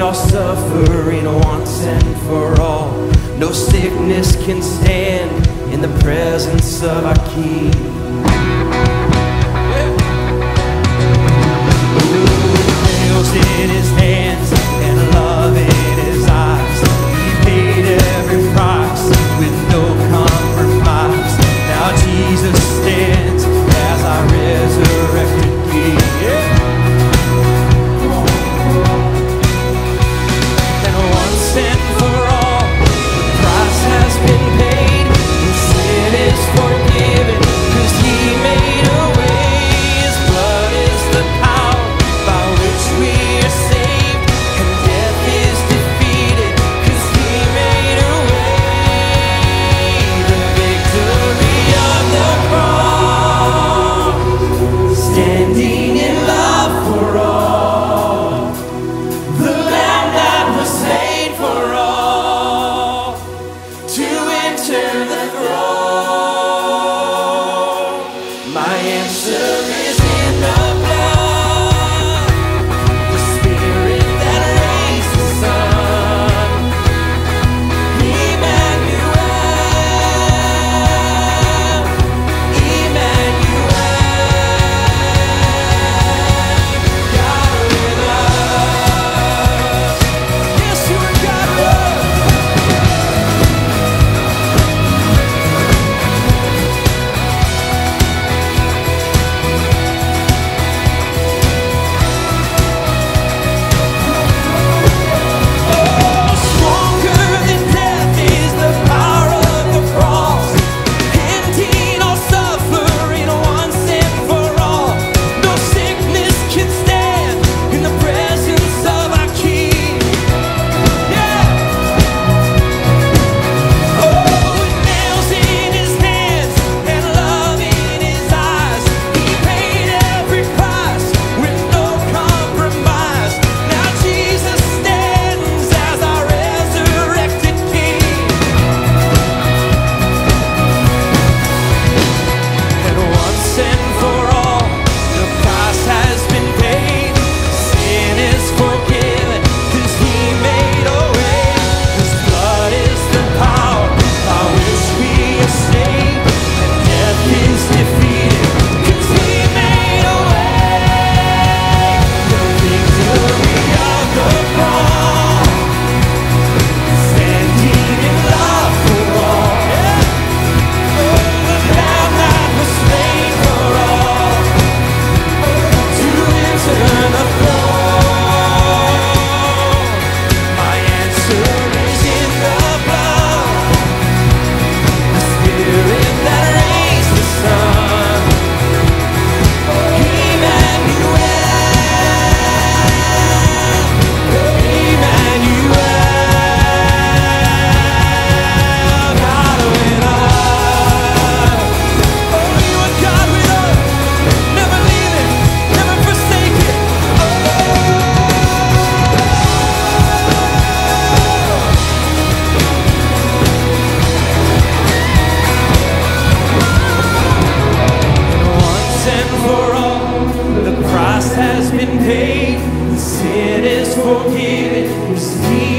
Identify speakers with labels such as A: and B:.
A: pain or suffering once and for all. No sickness can stand in the presence of our King. Yeah. Nails in his hand. You're me.